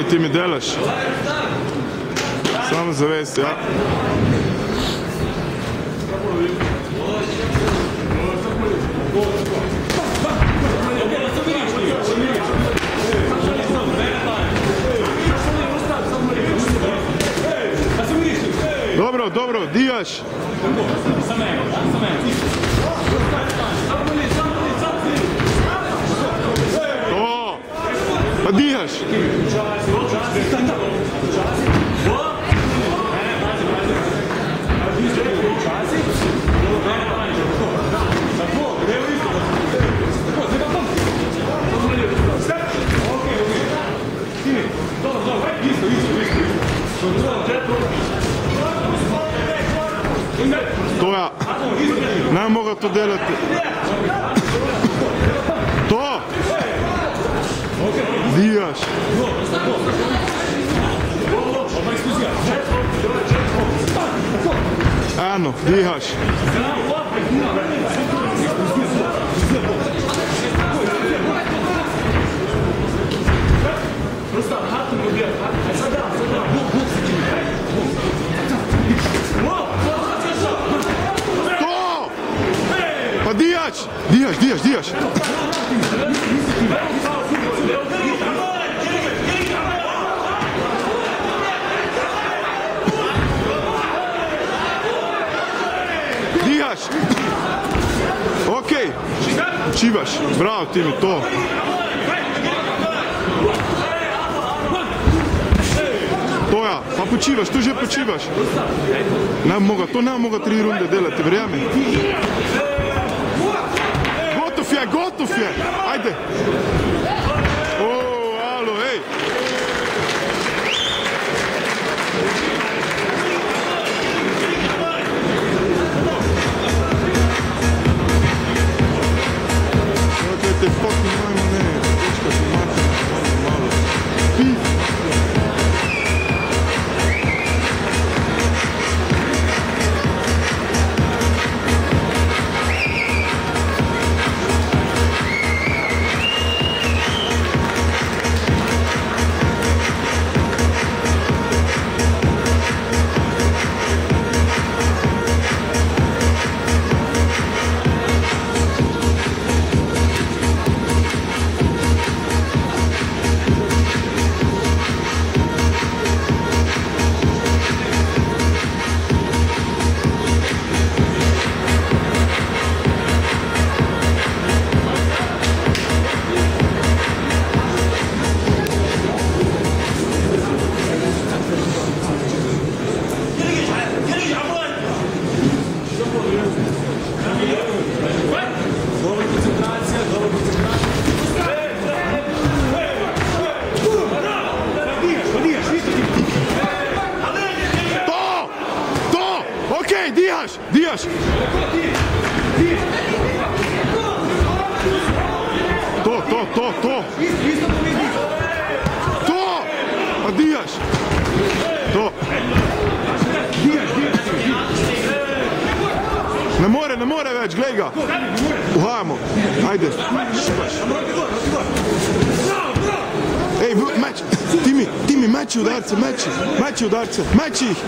i ti mi delaš. Samo zavesti, ja. Dobro, dobro, Dijaš. Sam evo, sam evo. Тоа не могат делат. Тоа. Дијаш! Ано, дијаш! Pa dijaš, dijaš, dijaš, dijaš. Dijaš. Ok. Čivaš. Bravo ti mi to. To ja, pa počivaš, tu že počivaš. Ne moga, to ne moga tri runde delati, verjami. É Goto, Vai, Haide! Dijaš, dijaš. To, to, to, to. To! Pa dijaš. To. Ne more, ne more več, glej ga. Uhajamo. Ajde. Ej, meč, ti mi, ti mi meči udarce, meči, meči udarce, meči jih.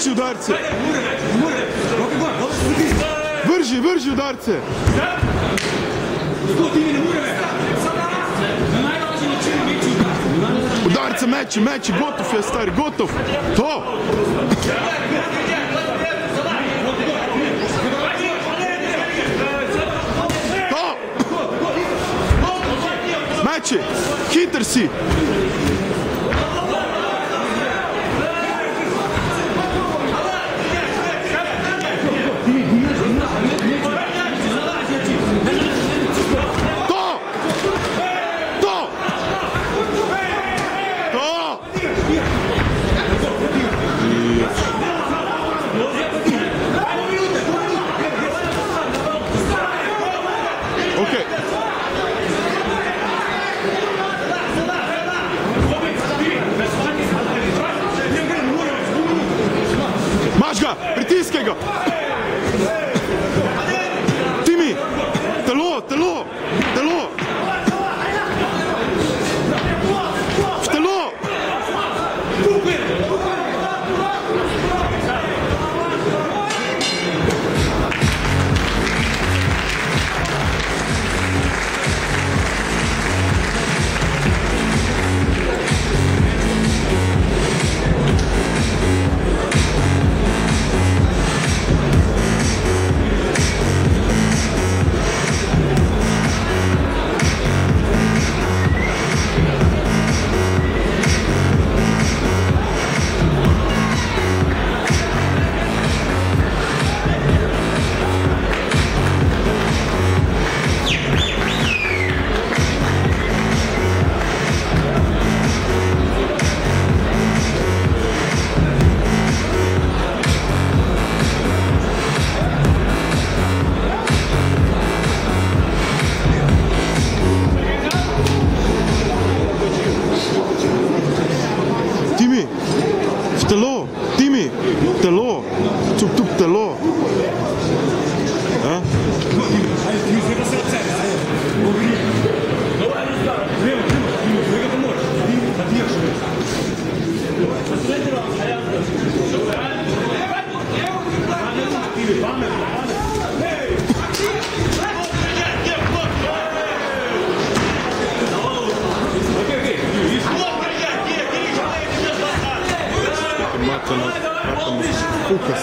Виржи ударці! Виржи, виржи ударці! Ударці, мечі, мечі, готов я старий, готов! То! To! Мечі! Хитер си! Tega! Timi! Telo, telo! Telo! V telo!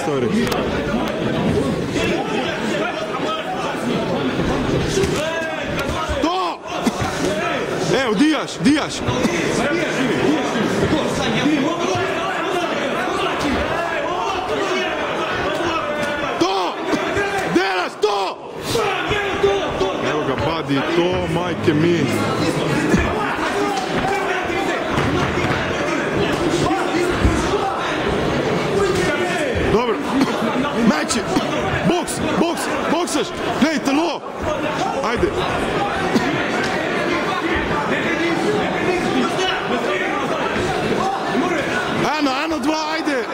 Stari. To! Evo, dijaš, dijaš. To! Delaš to! Evo ga, badi, to, majke mi. Dobro. Meči. Boks, boks, boksaš. Hej, telo. Ajde. Eno, eno, dva, ajde.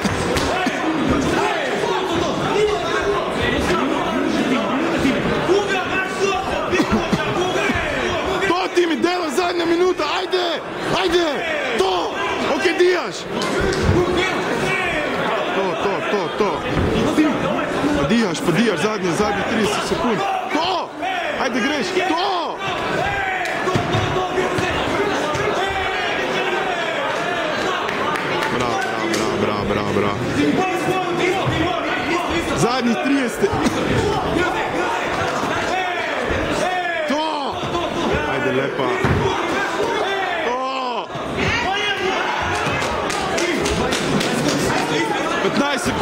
To ti mi zadnja minuta, ajde, ajde, to, ok, dijaš. Zadnje, zadnje 30 sekund. To, ajde greš, to. Bravo, bravo, bravo, bravo, bravo. Zadnjih 30. To! Ajde, lepa. To! 15